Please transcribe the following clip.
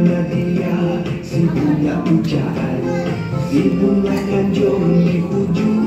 Yang mana dia si bunga pujaan Si bunga kanjong di hujan